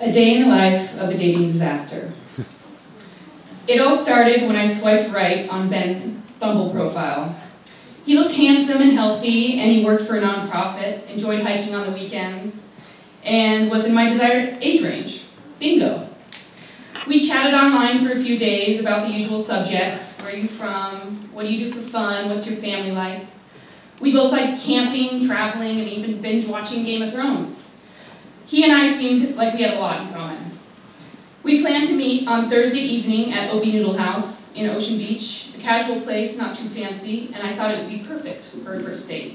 A day in the life of a dating disaster. It all started when I swiped right on Ben's Bumble profile. He looked handsome and healthy, and he worked for a nonprofit, enjoyed hiking on the weekends, and was in my desired age range. Bingo. We chatted online for a few days about the usual subjects. Where are you from? What do you do for fun? What's your family like? We both liked camping, traveling, and even binge watching Game of Thrones. He and I seemed like we had a lot in common. We planned to meet on Thursday evening at OB Noodle House in Ocean Beach a casual place, not too fancy, and I thought it would be perfect for a first date.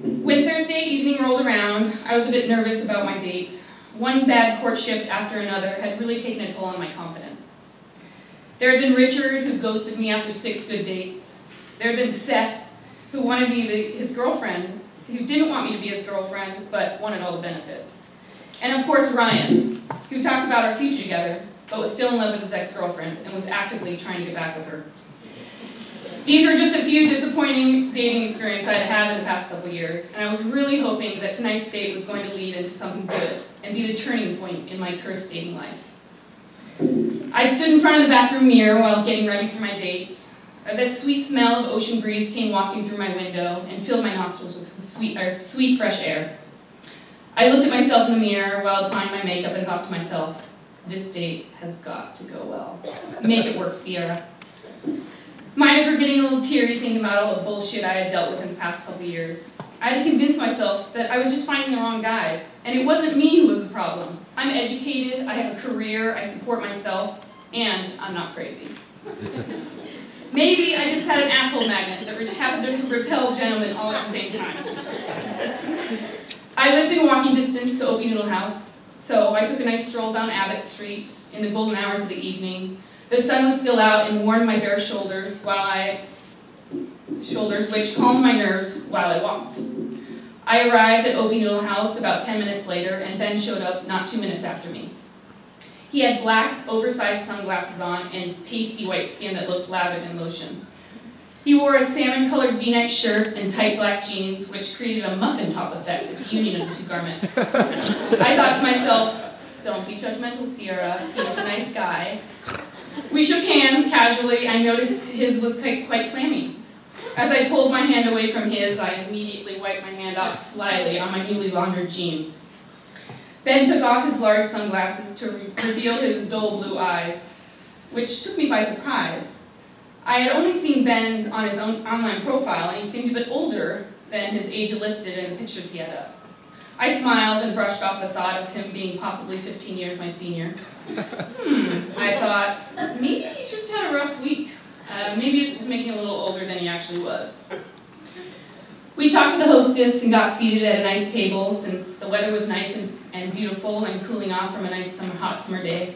When Thursday evening rolled around, I was a bit nervous about my date. One bad courtship after another had really taken a toll on my confidence. There had been Richard, who ghosted me after six good dates. There had been Seth, who wanted me to be his girlfriend, who didn't want me to be his girlfriend, but wanted all the benefits. And of course, Ryan, who talked about our future together, but was still in love with his ex-girlfriend and was actively trying to get back with her. These are just a few disappointing dating experiences I'd had in the past couple years, and I was really hoping that tonight's date was going to lead into something good and be the turning point in my cursed dating life. I stood in front of the bathroom mirror while getting ready for my date. The sweet smell of ocean breeze came wafting through my window and filled my nostrils with sweet, sweet fresh air. I looked at myself in the mirror while applying my makeup and thought to myself, this date has got to go well. Make it work, Sierra. My eyes were getting a little teary thinking about all the bullshit I had dealt with in the past couple years. I had to convince myself that I was just finding the wrong guys, and it wasn't me who was the problem. I'm educated, I have a career, I support myself, and I'm not crazy. Maybe I just had an asshole magnet that happened to repel gentlemen all at the same time. I lived in walking distance to OB Noodle House, so I took a nice stroll down Abbott Street in the golden hours of the evening. The sun was still out and warmed my bare shoulders while I shoulders, which calmed my nerves while I walked. I arrived at OB Noodle House about 10 minutes later, and Ben showed up not two minutes after me. He had black, oversized sunglasses on and pasty white skin that looked lathered in lotion. He wore a salmon-colored v-neck shirt and tight black jeans, which created a muffin top effect at the union of the two garments. I thought to myself, don't be judgmental, Sierra. He's a nice guy. We shook hands casually. I noticed his was quite, quite clammy. As I pulled my hand away from his, I immediately wiped my hand off slyly on my newly laundered jeans. Ben took off his large sunglasses to re reveal his dull blue eyes, which took me by surprise. I had only seen Ben on his own online profile, and he seemed a bit older than his age listed in the pictures he had up. I smiled and brushed off the thought of him being possibly 15 years my senior. Hmm, I thought, maybe he's just had a rough week. Uh, maybe he's just making him a little older than he actually was. We talked to the hostess and got seated at a nice table since the weather was nice and, and beautiful and cooling off from a nice summer, hot summer day.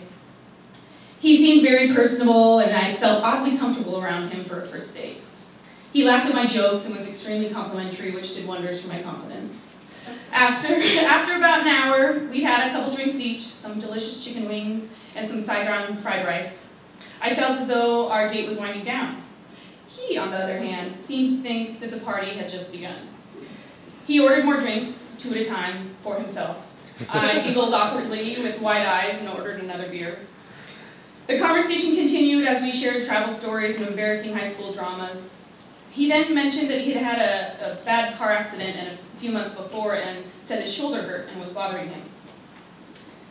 He seemed very personable, and I felt oddly comfortable around him for a first date. He laughed at my jokes and was extremely complimentary, which did wonders for my confidence. After, after about an hour, we had a couple drinks each, some delicious chicken wings, and some side-ground fried rice. I felt as though our date was winding down. He, on the other hand, seemed to think that the party had just begun. He ordered more drinks, two at a time, for himself. Uh, I giggled awkwardly with wide eyes and ordered another beer. The conversation continued as we shared travel stories and embarrassing high school dramas. He then mentioned that he had had a, a bad car accident a few months before and said his shoulder hurt and was bothering him.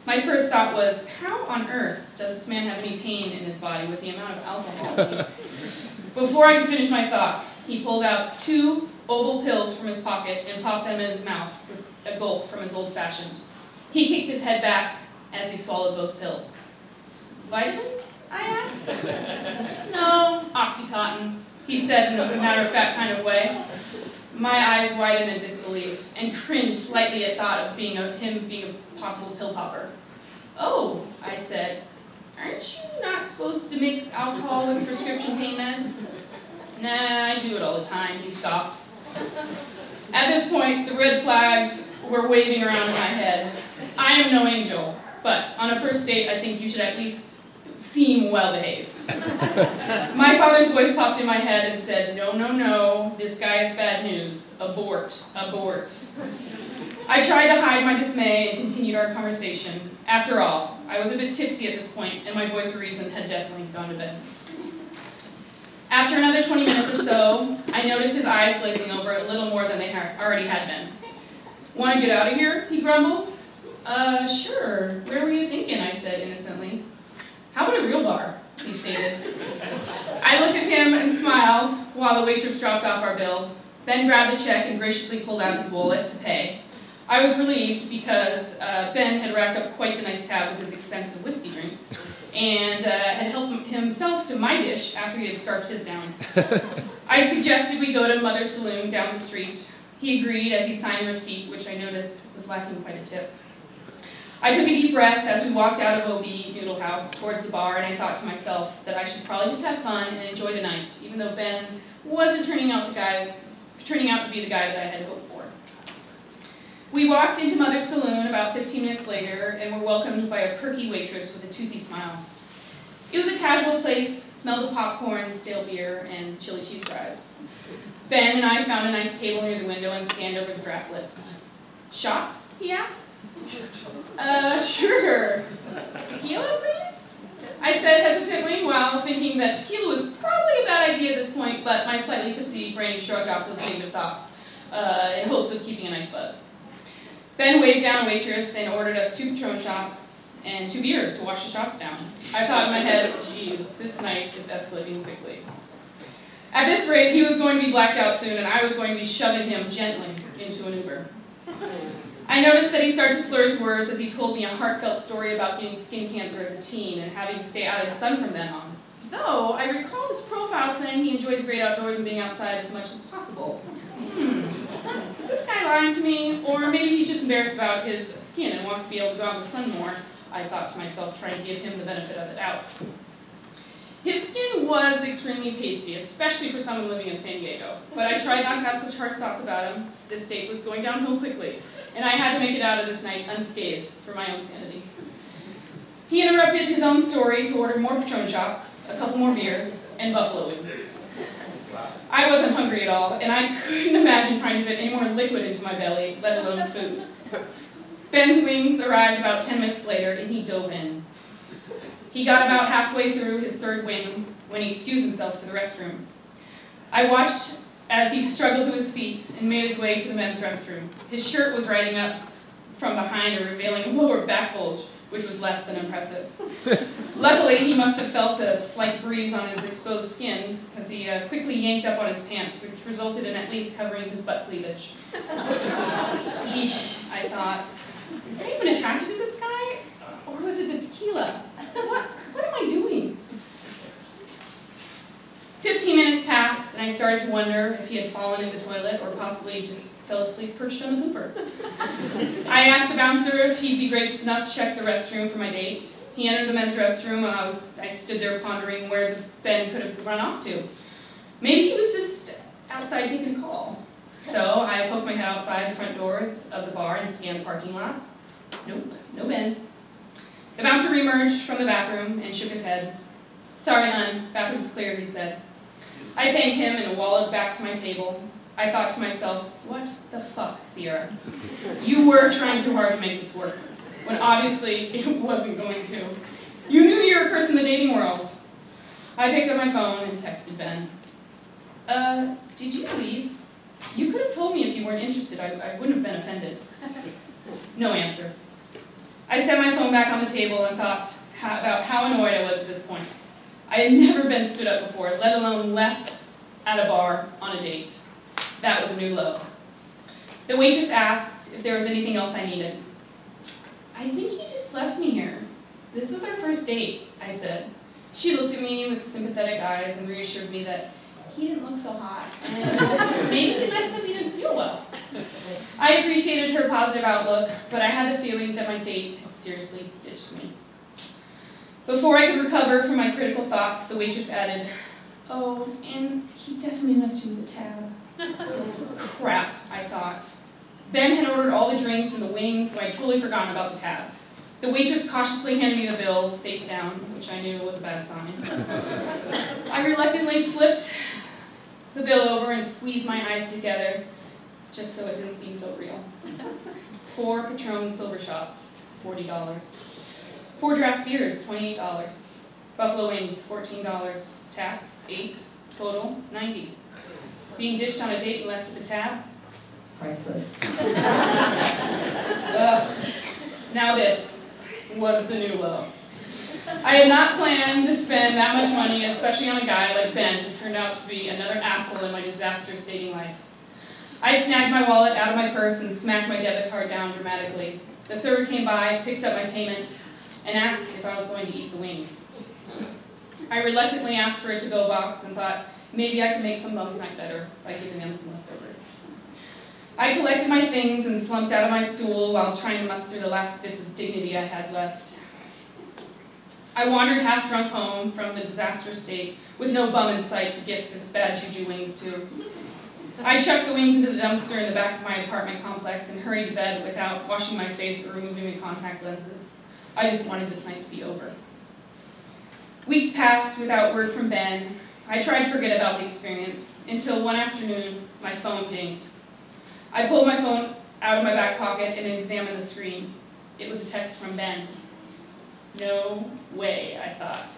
My first thought was, how on earth does this man have any pain in his body with the amount of alcohol Before I could finish my thought, he pulled out two oval pills from his pocket and popped them in his mouth with a gulp from his old-fashioned. He kicked his head back as he swallowed both pills. Vitamins? I asked. no, Oxycontin, he said in a matter-of-fact kind of way. My eyes widened in disbelief and cringed slightly at thought of being a, him being a possible pill popper. Oh, I said, aren't you not supposed to mix alcohol with prescription pain meds? Nah, I do it all the time, he scoffed. At this point, the red flags were waving around in my head. I am no angel, but on a first date, I think you should at least seem well behaved. my father's voice popped in my head and said, No, no, no, this guy is bad news. Abort, abort. I tried to hide my dismay and continued our conversation. After all, I was a bit tipsy at this point, and my voice of reason had definitely gone to bed. After another 20 minutes or so, I noticed his eyes glazing over a little more than they already had been. Want to get out of here? he grumbled. Uh, sure. Where were you thinking? I said innocently. How about a real bar? he stated. I looked at him and smiled while the waitress dropped off our bill, Ben grabbed the check and graciously pulled out his wallet to pay. I was relieved because uh, Ben had racked up quite the nice tab with his expensive whiskey drinks and uh, had helped himself to my dish after he had scarfed his down. I suggested we go to Mother's Saloon down the street. He agreed as he signed the receipt, which I noticed was lacking quite a tip. I took a deep breath as we walked out of OB Noodle House towards the bar, and I thought to myself that I should probably just have fun and enjoy the night, even though Ben wasn't turning out to guy, turning out to be the guy that I had hoped for. We walked into Mother's Saloon about 15 minutes later and were welcomed by a perky waitress with a toothy smile. It was a casual place, smelled of popcorn, stale beer, and chili cheese fries. Ben and I found a nice table near the window and scanned over the draft list. Shots? he asked. Uh, sure. Tequila, please? I said hesitantly while thinking that tequila was probably a bad idea at this point, but my slightly tipsy brain shrugged off those negative thoughts uh, in hopes of keeping a nice buzz. Ben waved down a waitress and ordered us two Patron shots and two beers to wash the shots down. I thought in my head, geez, this night is escalating quickly. At this rate, he was going to be blacked out soon, and I was going to be shoving him gently into an Uber. I noticed that he started to slur his words as he told me a heartfelt story about getting skin cancer as a teen and having to stay out of the sun from then on. Though, I recall his profile saying he enjoyed the great outdoors and being outside as much as possible. Hmm. Is this guy lying to me? Or maybe he's just embarrassed about his skin and wants to be able to go out in the sun more, I thought to myself, trying to give him the benefit of the doubt. His skin was extremely pasty, especially for someone living in San Diego. But I tried not to have such harsh thoughts about him. This state was going downhill quickly and I had to make it out of this night unscathed for my own sanity. He interrupted his own story to order more Patron shots, a couple more beers, and buffalo wings. I wasn't hungry at all, and I couldn't imagine trying to fit any more liquid into my belly, let alone food. Ben's wings arrived about 10 minutes later, and he dove in. He got about halfway through his third wing when he excused himself to the restroom. I watched as he struggled to his feet and made his way to the men's restroom. His shirt was riding up from behind and revealing a lower back bulge, which was less than impressive. Luckily, he must have felt a slight breeze on his exposed skin, because he uh, quickly yanked up on his pants, which resulted in at least covering his butt cleavage. Yeesh, I thought. Was I even attracted to this guy? Or was it the tequila? What, what am I doing? Fifteen minutes passed, and I started to wonder if he had fallen in the toilet or possibly just fell asleep perched on the pooper. I asked the bouncer if he'd be gracious enough to check the restroom for my date. He entered the men's restroom, and I, was, I stood there pondering where Ben could have run off to. Maybe he was just outside taking a call. So I poked my head outside the front doors of the bar and scanned the parking lot. Nope, no Ben. The bouncer emerged from the bathroom and shook his head. Sorry, hon, bathroom's clear, he said. I thanked him and wallowed back to my table. I thought to myself, what the fuck, Sierra? You were trying too hard to make this work, when obviously it wasn't going to. You knew you were in the dating world. I picked up my phone and texted Ben. Uh, did you leave? You could have told me if you weren't interested. I, I wouldn't have been offended. No answer. I set my phone back on the table and thought how, about how annoyed I was at this point. I had never been stood up before, let alone left at a bar on a date. That was a new low. The waitress asked if there was anything else I needed. I think he just left me here. This was our first date, I said. She looked at me with sympathetic eyes and reassured me that he didn't look so hot, and maybe he left because he didn't feel well. I appreciated her positive outlook, but I had the feeling that my date had seriously ditched me. Before I could recover from my critical thoughts, the waitress added, Oh, and he definitely left you the tab. Crap, I thought. Ben had ordered all the drinks and the wings, so I'd totally forgotten about the tab. The waitress cautiously handed me the bill, face down, which I knew was a bad sign. I reluctantly flipped the bill over and squeezed my eyes together, just so it didn't seem so real. Four Patron silver shots, $40. Four draft beers, $28. Buffalo wings, $14. Tax, 8 Total, 90 Being ditched on a date and left with the tab? Priceless. Ugh. Now this was the new low. I had not planned to spend that much money, especially on a guy like Ben, who turned out to be another asshole in my disastrous dating life. I snagged my wallet out of my purse and smacked my debit card down dramatically. The server came by, picked up my payment, and asked if I was going to eat the wings. I reluctantly asked for a to-go box and thought maybe I could make some bums night better by giving them some leftovers. I collected my things and slumped out of my stool while trying to muster the last bits of dignity I had left. I wandered half drunk home from the disastrous state with no bum in sight to gift the bad juju wings to. I chucked the wings into the dumpster in the back of my apartment complex and hurried to bed without washing my face or removing my contact lenses. I just wanted this night to be over. Weeks passed without word from Ben. I tried to forget about the experience until one afternoon my phone dinged. I pulled my phone out of my back pocket and examined the screen. It was a text from Ben. No way, I thought.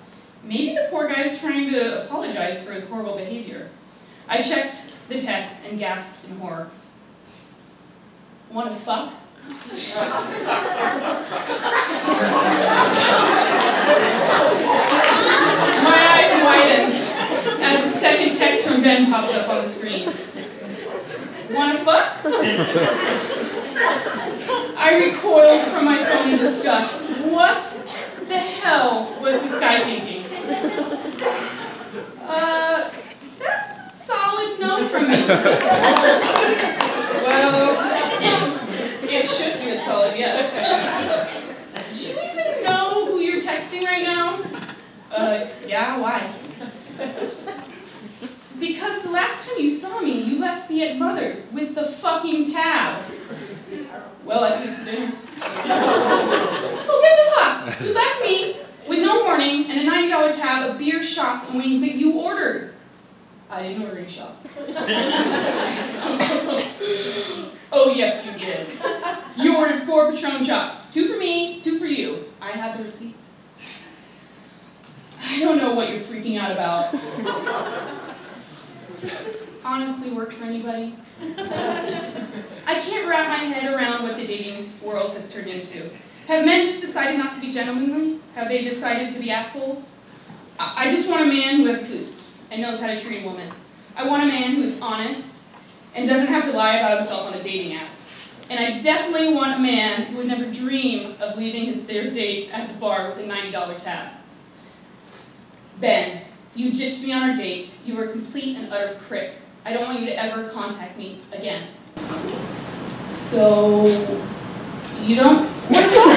Maybe the poor guy's trying to apologize for his horrible behavior. I checked the text and gasped in horror. Wanna fuck? My eyes widened as the second text from Ben popped up on the screen. Wanna fuck? I recoiled from my phone in disgust. What the hell was this guy thinking? Uh, that's solid no from me. well, it should be a solid yes. Do you even know who you're texting right now? Uh, yeah, why? Because the last time you saw me, you left me at Mother's with the tab. Well, I think dinner. Who gives a fuck? You left me with no warning and a $90 tab of beer, shots, and wings that you ordered. I didn't order any shots. oh, yes, you did. You ordered four Patron shots. Two for me, two for you. I had the receipt. I don't know what you're freaking out about. Does this honestly work for anybody? I can't wrap my head around what the dating world has turned into. Have men just decided not to be gentlemanly? Have they decided to be assholes? I, just want a man who has poop and knows how to treat a woman. I want a man who is honest and doesn't have to lie about himself on a dating app. And I definitely want a man who would never dream of leaving his, their date at the bar with a $90 tab. Ben, you ditched me on our date. You were a complete and utter prick. I don't want you to ever contact me again. So, you don't...